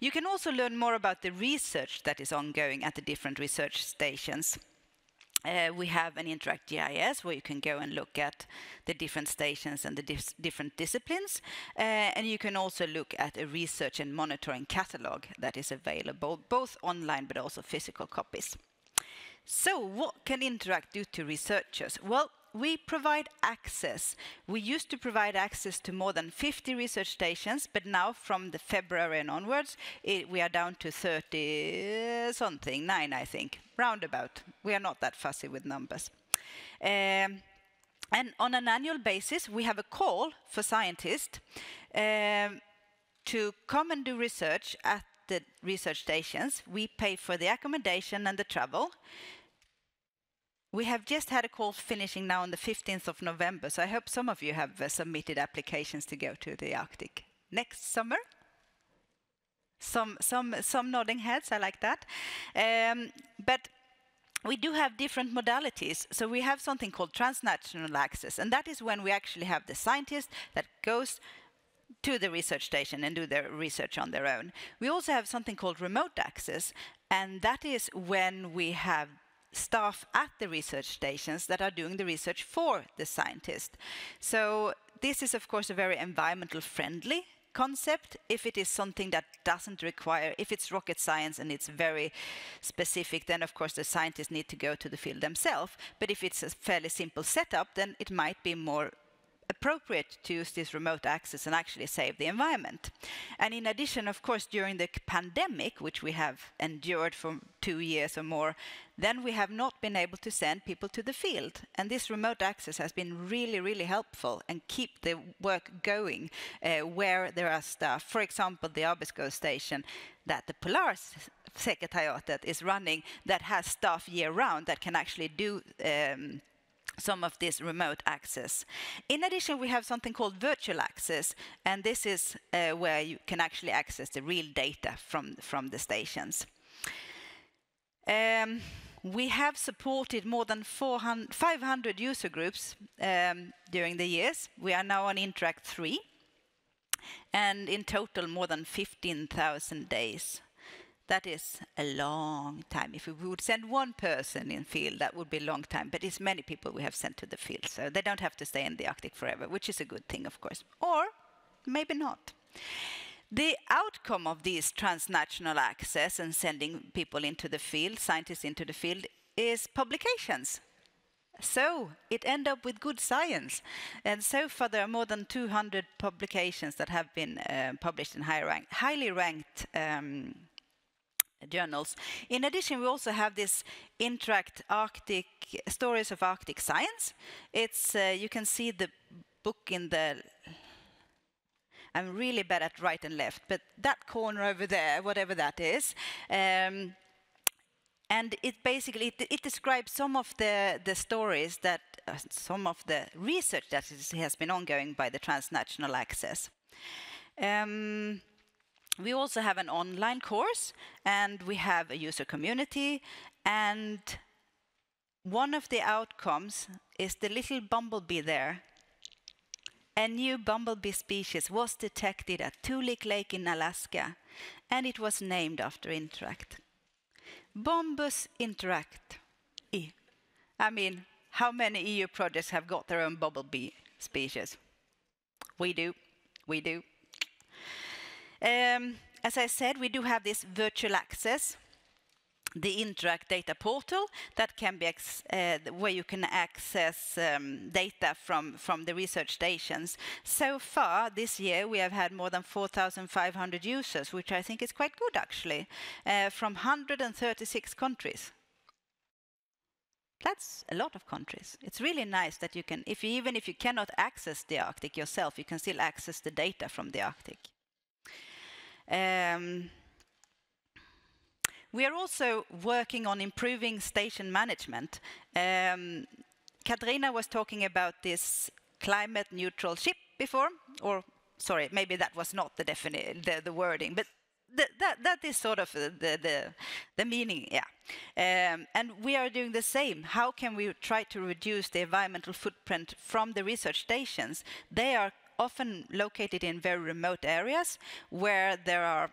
You can also learn more about the research that is ongoing at the different research stations. uh, we have an Interact GIS where you can go and look at the different stations and the dis different disciplines. Uh, and you can also look at a research and monitoring catalog that is available both online but also physical copies. So what can Interact do to researchers? Well, we provide access. We used to provide access to more than 50 research stations, but now from the February and onwards, it, we are down to 30 uh, something, nine, I think, roundabout. We are not that fussy with numbers. Um, and on an annual basis, we have a call for scientists um, to come and do research at the research stations. We pay for the accommodation and the travel. We have just had a call finishing now on the 15th of November, so I hope some of you have uh, submitted applications to go to the Arctic next summer. Some, some, some nodding heads, I like that. Um, but we do have different modalities. So we have something called transnational access, and that is when we actually have the scientist that goes to the research station and do their research on their own. We also have something called remote access, and that is when we have staff at the research stations that are doing the research for the scientist. So this is, of course, a very environmental friendly concept if it is something that doesn't require if it's rocket science and it's very specific then of course the scientists need to go to the field themselves but if it's a fairly simple setup then it might be more appropriate to use this remote access and actually save the environment. And in addition, of course, during the pandemic, which we have endured for two years or more, then we have not been able to send people to the field. And this remote access has been really, really helpful and keep the work going uh, where there are staff. For example, the Abisko station that the Polar Secretariat is running that has staff year round that can actually do um, some of this remote access. In addition, we have something called virtual access, and this is uh, where you can actually access the real data from, from the stations. Um, we have supported more than 400, 500 user groups um, during the years. We are now on Interact 3, and in total more than 15,000 days that is a long time. If we would send one person in field, that would be a long time. But it's many people we have sent to the field, so they don't have to stay in the Arctic forever, which is a good thing, of course. Or maybe not. The outcome of this transnational access and sending people into the field, scientists into the field, is publications. So it end up with good science. And so far there are more than 200 publications that have been uh, published in high rank, highly ranked um, journals. In addition, we also have this Interact Arctic Stories of Arctic Science. It's uh, you can see the book in the. I'm really bad at right and left, but that corner over there, whatever that is. Um, and it basically it, it, describes some of the, the stories that uh, some of the research that has been ongoing by the transnational access. Um, we also have an online course and we have a user community and one of the outcomes is the little bumblebee there. A new bumblebee species was detected at Toolik Lake in Alaska and it was named after Interact. Bombus Interact. I mean, how many EU projects have got their own bumblebee species? We do, we do. Um, as I said, we do have this virtual access, the Interact data portal that can be uh, where you can access um, data from, from the research stations. So far this year we have had more than 4,500 users, which I think is quite good actually, uh, from 136 countries. That's a lot of countries. It's really nice that you can, if you, even if you cannot access the Arctic yourself, you can still access the data from the Arctic. Um, we are also working on improving station management. Um, Katarina was talking about this climate neutral ship before, or sorry, maybe that was not the, wording, but that, is sort of the, the, the meaning, yeah. Um, and we are doing the same. How can we try to reduce the environmental footprint from the research stations? They are often located in very remote areas where there are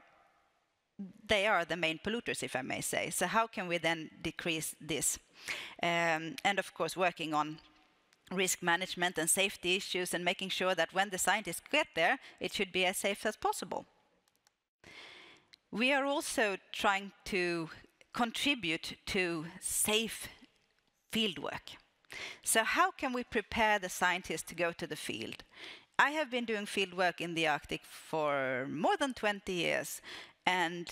they are the main polluters, if I may say. So how can we then decrease this? Um, and of course, working on risk management and safety issues and making sure that when the scientists get there, it should be as safe as possible. We are also trying to contribute to safe fieldwork. So how can we prepare the scientists to go to the field? I have been doing field work in the Arctic for more than 20 years, and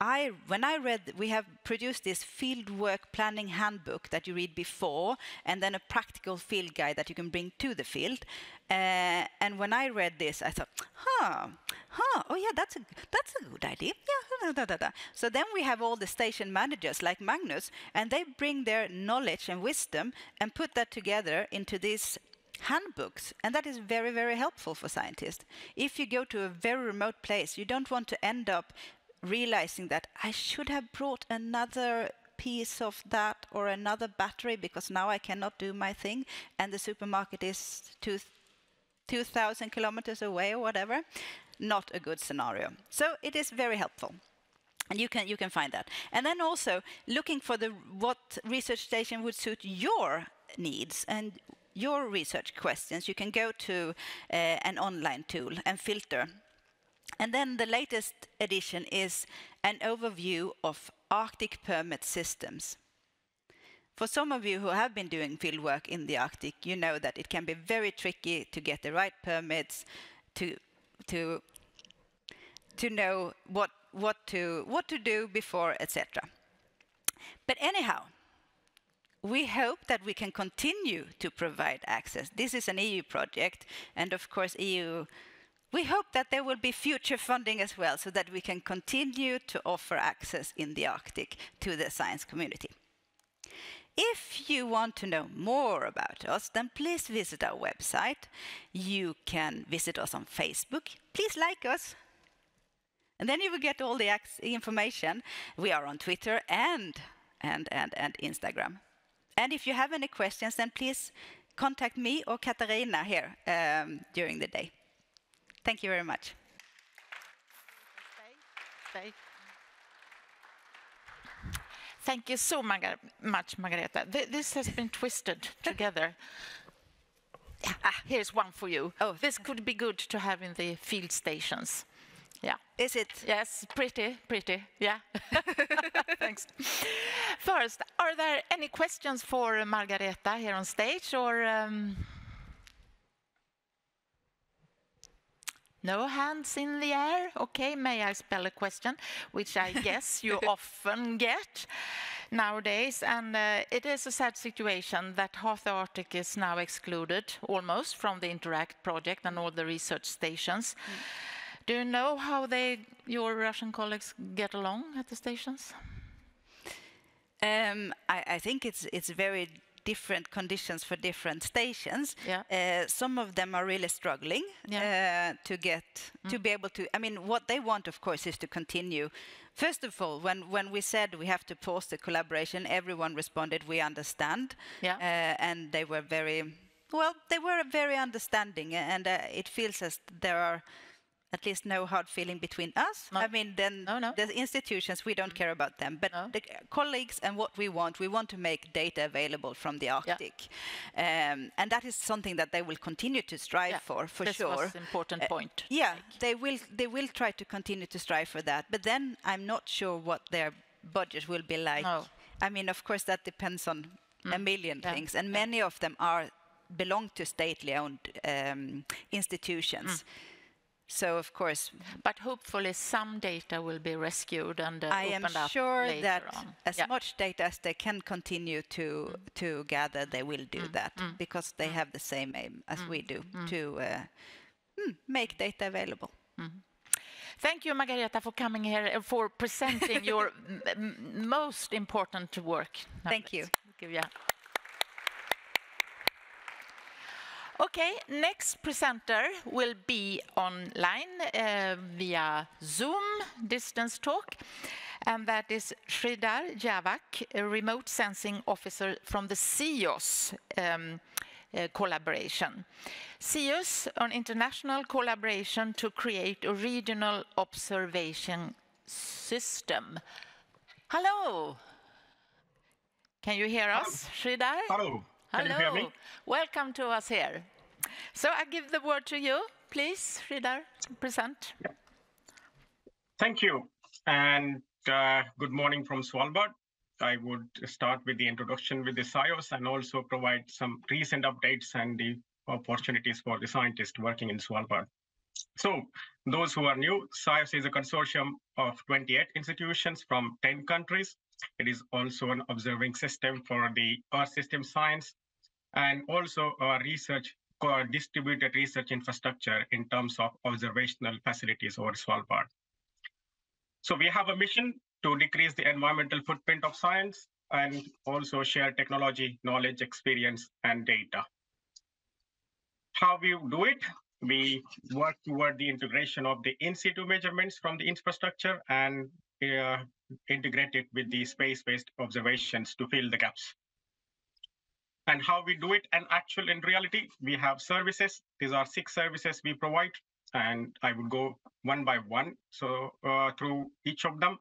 I, when I read, we have produced this field work planning handbook that you read before, and then a practical field guide that you can bring to the field. Uh, and when I read this, I thought, huh, huh, oh yeah, that's a that's a good idea. Yeah, da, da, da, so then we have all the station managers like Magnus, and they bring their knowledge and wisdom and put that together into these handbooks and that is very very helpful for scientists if you go to a very remote place you don't want to end up realizing that I should have brought another piece of that or another battery because now I cannot do my thing and the supermarket is two, 2,000 kilometers away or whatever. Not a good scenario. So it is very helpful. And you can, you can find that. And then also looking for the, what research station would suit your needs and your research questions. You can go to uh, an online tool and filter and then the latest edition is an overview of Arctic permit systems. For some of you who have been doing fieldwork in the Arctic, you know that it can be very tricky to get the right permits, to to to know what what to what to do before, etc. But anyhow, we hope that we can continue to provide access. This is an EU project, and of course, EU we hope that there will be future funding as well so that we can continue to offer access in the Arctic to the science community. If you want to know more about us, then please visit our website. You can visit us on Facebook. Please like us. And then you will get all the information. We are on Twitter and, and, and, and Instagram. And if you have any questions, then please contact me or Katarina here um, during the day. Thank you very much. Stay. Stay. Thank you so much, Margareta. This has been twisted [LAUGHS] together. Ah, here's one for you. Oh, this could be good to have in the field stations. Yeah. Is it? Yes, pretty, pretty. Yeah. [LAUGHS] [LAUGHS] Thanks. First, are there any questions for Margareta here on stage or? Um No hands in the air. Okay, may I spell a question, which I [LAUGHS] guess you often get nowadays. And uh, it is a sad situation that half the Arctic is now excluded almost from the Interact project and all the research stations. Mm. Do you know how they, your Russian colleagues get along at the stations? Um, I, I, think it's it's very different conditions for different stations. Yeah. Uh, some of them are really struggling yeah. uh, to get mm. to be able to. I mean, what they want, of course, is to continue. First of all, when when we said we have to pause the collaboration, everyone responded, "We understand," yeah. Uh, and they were very well. They were very understanding, and uh, it feels as there are at least no hard feeling between us. No. I mean, then no, no. the institutions, we don't care about them. But the colleagues and what we want, we want to make data available from the Arctic. Yeah. Um, and that is something that they will continue to strive yeah. for, for this sure. Was important uh, point. Yeah, they will, they will try to continue to strive for that. But then I'm not sure what their budget will be like. I mean, of course, that depends on mm. a million yeah. things. And many of them are belong to stately owned um, institutions. Mm. So of course, but hopefully some data will be rescued and uh, I am sure that on. as yeah. much data as they can continue to mm. to gather, they will do mm. that mm. because they mm. have the same aim as we mm. do mm. to uh, make data available. Thank you, Margareta, for coming here uh, for presenting your [LAUGHS] most important work. Thank you. Yeah. Okay, next presenter will be online uh, via Zoom distance talk, and that is Shridhar Jawak, a remote sensing officer from the SIOS um, uh, collaboration. SIOS, an international collaboration to create a regional observation system. Hello. Can you hear us, Shridhar? Hello. Can Hello. you hear me? Welcome to us here. So I give the word to you, please, Shridhar, present. Thank you. And uh, good morning from Svalbard. I would start with the introduction with the SIOS and also provide some recent updates and the opportunities for the scientists working in Svalbard. So those who are new, SIOS is a consortium of 28 institutions from 10 countries. It is also an observing system for the Earth system science and also our research distributed research infrastructure in terms of observational facilities over Svalbard. So we have a mission to decrease the environmental footprint of science and also share technology, knowledge, experience, and data. How we do it? We work toward the integration of the in situ measurements from the infrastructure and uh, integrate it with the space-based observations to fill the gaps. And how we do it and actual in reality, we have services. These are six services we provide, and I will go one by one. So uh, through each of them.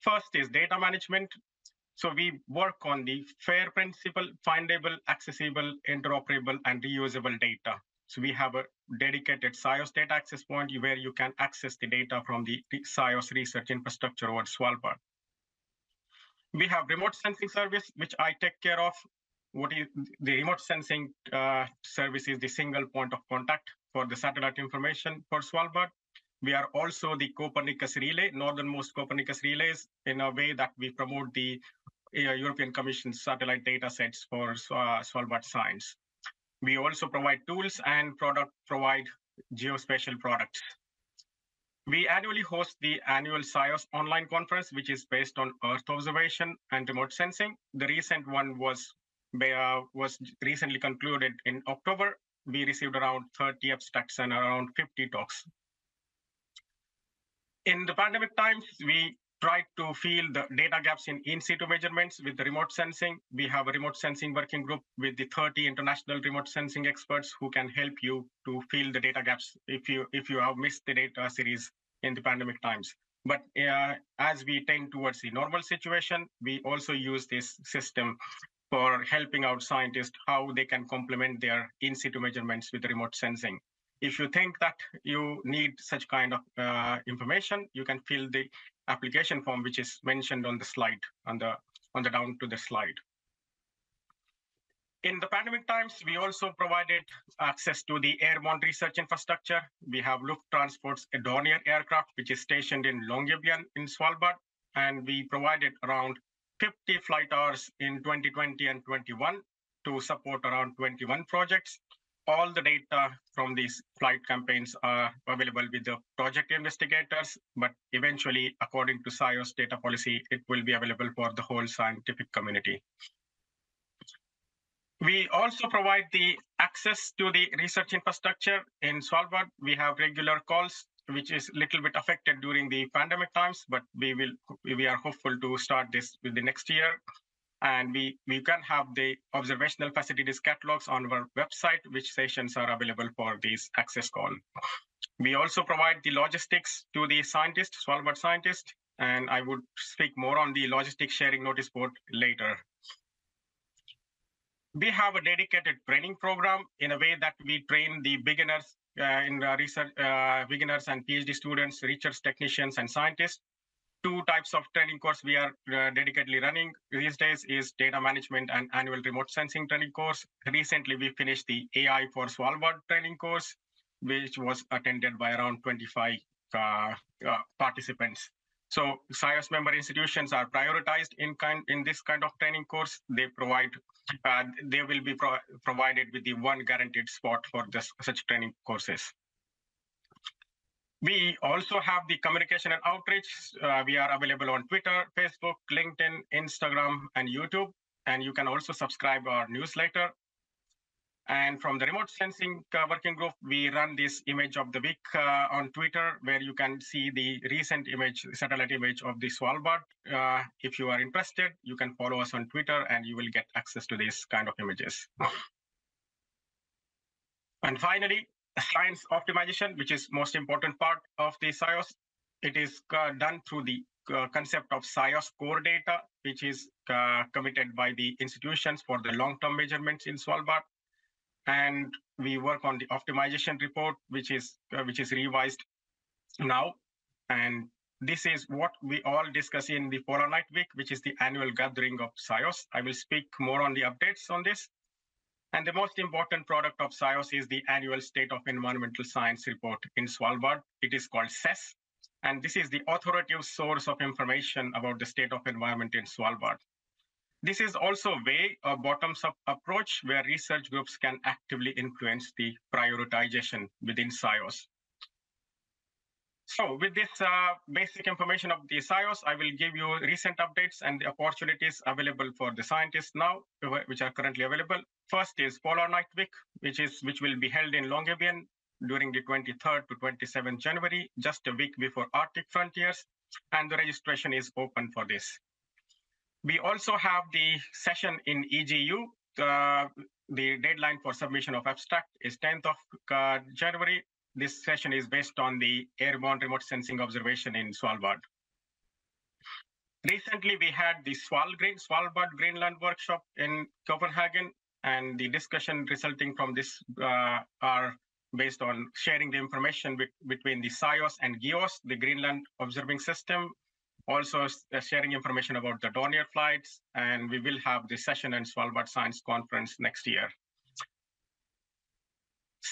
First is data management. So we work on the FAIR principle, findable, accessible, interoperable, and reusable data. So we have a dedicated SIOS data access point where you can access the data from the SIOS research infrastructure over Svalbard. We have remote sensing service, which I take care of. What is the remote sensing uh, service is the single point of contact for the satellite information for Svalbard. We are also the Copernicus relay, northernmost Copernicus relays, in a way that we promote the uh, European Commission satellite data sets for uh, Svalbard science. We also provide tools and product provide geospatial products. We annually host the annual SIOS online conference, which is based on Earth observation and remote sensing. The recent one was was recently concluded in October. We received around 30 abstracts and around 50 talks. In the pandemic times, we tried to fill the data gaps in in situ measurements with the remote sensing. We have a remote sensing working group with the 30 international remote sensing experts who can help you to fill the data gaps if you if you have missed the data series in the pandemic times. But uh, as we tend towards the normal situation, we also use this system for helping out scientists how they can complement their in situ measurements with remote sensing. If you think that you need such kind of uh, information, you can fill the application form, which is mentioned on the slide, on the, on the down to the slide. In the pandemic times, we also provided access to the airborne research infrastructure. We have Lufttransport's Dornier aircraft, which is stationed in Longyearbyen in Svalbard, and we provided around 50 flight hours in 2020 and 21 to support around 21 projects. All the data from these flight campaigns are available with the project investigators, but eventually, according to SIOS data policy, it will be available for the whole scientific community. We also provide the access to the research infrastructure in Svalbard. We have regular calls which is a little bit affected during the pandemic times, but we will we are hopeful to start this with the next year. And we, we can have the observational facilities catalogs on our website, which sessions are available for this access call. We also provide the logistics to the scientist, Svalbard scientist, and I would speak more on the logistics sharing notice board later. We have a dedicated training program in a way that we train the beginners in research, uh, beginners and PhD students, research technicians, and scientists. Two types of training course we are uh, dedicatedly running these days is data management and annual remote sensing training course. Recently, we finished the AI for Svalbard training course, which was attended by around 25 participants. So SIOS member institutions are prioritized in kind in this kind of training course. They provide, uh, they will be pro provided with the one guaranteed spot for this, such training courses. We also have the communication and outreach. Uh, we are available on Twitter, Facebook, LinkedIn, Instagram, and YouTube. And you can also subscribe our newsletter. And from the remote sensing uh, working group, we run this image of the week uh, on Twitter, where you can see the recent image, satellite image of the Svalbard. Uh, if you are interested, you can follow us on Twitter and you will get access to these kind of images. and finally, science optimization, which is most important part of the SIOS. It is uh, done through the uh, concept of SIOS core data, which is uh, committed by the institutions for the long-term measurements in Svalbard. And we work on the optimization report, which is uh, which is revised now. And this is what we all discuss in the Polar Night Week, which is the annual gathering of SIOS. I will speak more on the updates on this. And the most important product of SIOS is the annual State of Environmental Science report in Svalbard. It is called SES, and this is the authoritative source of information about the state of environment in Svalbard. This is also a way, a bottoms-up approach where research groups can actively influence the prioritization within SIOS. So with this uh, basic information of the SIOS, I will give you recent updates and the opportunities available for the scientists now, which are currently available. First is Polar Night Week, which is which will be held in Longyearbyen during the 23rd to 27th January, just a week before Arctic Frontiers, and the registration is open for this. We also have the session in EGU. Uh, the deadline for submission of abstract is 10th of uh, January, this session is based on the airborne remote sensing observation in Svalbard. Recently, we had the Svalgreen, Svalbard Greenland workshop in Copenhagen, and the discussion resulting from this uh, are based on sharing the information be between the SIOS and GEOS, the Greenland observing system, also uh, sharing information about the Dornier flights, and we will have the session and Svalbard Science Conference next year.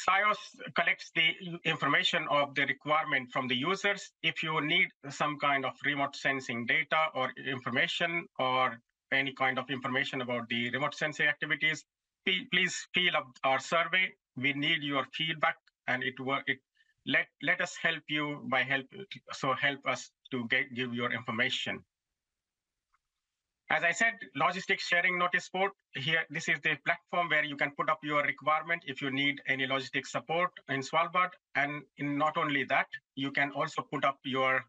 SIOS collects the information of the requirement from the users. If you need some kind of remote sensing data or information or any kind of information about the remote sensing activities, please fill up our survey. We need your feedback and it, it let, let us help you by help, so help us to get, give your information. As I said, logistics sharing notice board here, this is the platform where you can put up your requirement if you need any logistics support in Svalbard. And in not only that, you can also put up your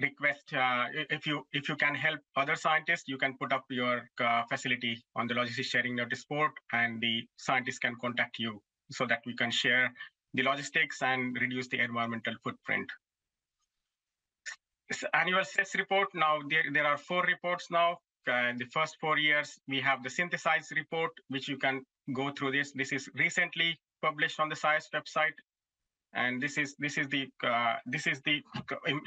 request. Uh, if you if you can help other scientists, you can put up your uh, facility on the logistics sharing notice board and the scientists can contact you so that we can share the logistics and reduce the environmental footprint. This annual SES report, now there, there are four reports now uh, the first four years, we have the synthesized report, which you can go through this. This is recently published on the SIOS website. And this is this is the uh, this is the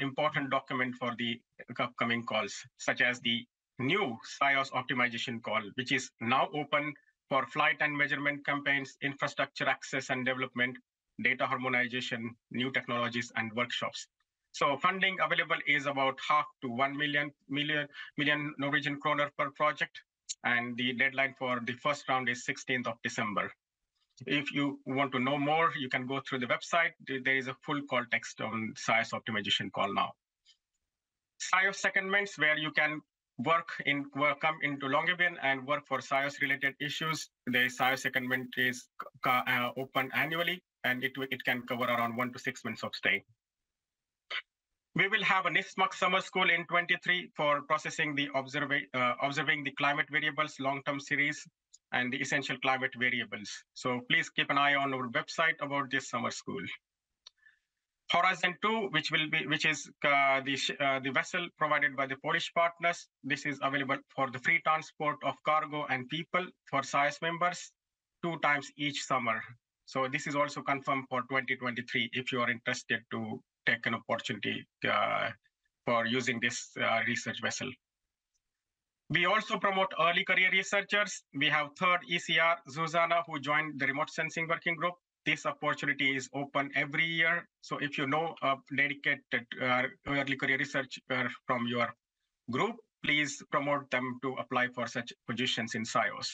important document for the upcoming calls, such as the new SIOS optimization call, which is now open for flight and measurement campaigns, infrastructure access and development, data harmonization, new technologies, and workshops. So funding available is about half to 1 million, million, million Norwegian kroner per project. And the deadline for the first round is 16th of December. If you want to know more, you can go through the website. There is a full call text on SIOS optimization call now. SIOS secondments where you can work in work, come into Longyearbyen and work for SIOS related issues. The SIOS secondment is uh, open annually and it, it can cover around one to six months of stay. We will have a NISMARC summer school in 23 for processing the observa uh, observing the climate variables long-term series and the essential climate variables. So please keep an eye on our website about this summer school. Horizon 2, which will be which is uh, the uh, the vessel provided by the Polish partners. This is available for the free transport of cargo and people for SIOS members two times each summer. So this is also confirmed for 2023 if you are interested to take an opportunity uh, for using this uh, research vessel. We also promote early career researchers. We have third ECR, Zuzana, who joined the remote sensing working group. This opportunity is open every year. So if you know a dedicated uh, early career researcher from your group, please promote them to apply for such positions in SIOS.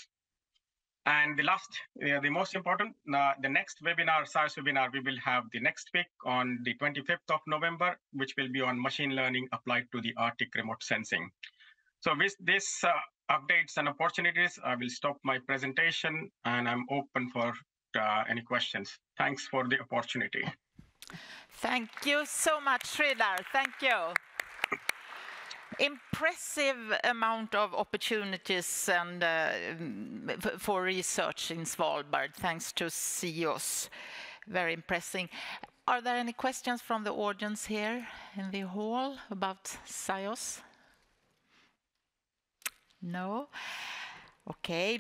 And the last, uh, the most important, uh, the next webinar, SIOS webinar, we will have the next week on the 25th of November, which will be on machine learning applied to the Arctic remote sensing. So with this uh, updates and opportunities, I will stop my presentation and I'm open for uh, any questions. Thanks for the opportunity. Thank you so much, Shridhar. Thank you impressive amount of opportunities and uh, for research in Svalbard, thanks to SIOS. Very impressive. are there any questions from the audience here in the hall about SIOS? No? Okay.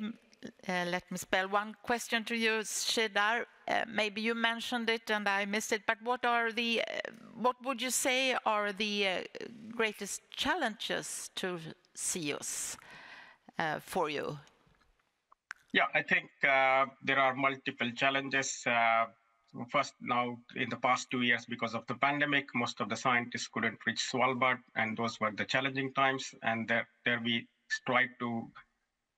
Uh, let me spell one question to you, Shridhar. Uh, maybe you mentioned it and I missed it, but what are the uh what would you say are the uh, greatest challenges to SIOS for you? Yeah, I think there are multiple challenges. First, now in the past two years, because of the pandemic, most of the scientists couldn't reach Svalbard, and those were the challenging times. And there we tried to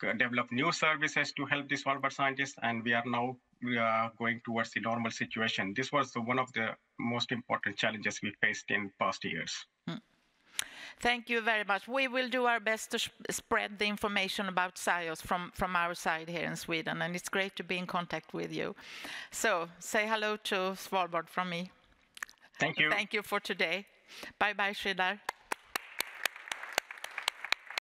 Uh, develop new services to help the Svalbard scientists, and we are now going towards the normal situation. This was one of the most important challenges we faced in past years. Hmm. Thank you very much. We will do our best to spread the information about SIOS from from our side here in Sweden, and it's great to be in contact with you. So say hello to Svalbard from me. Thank you. Thank you for today. Bye-bye, Shridhar.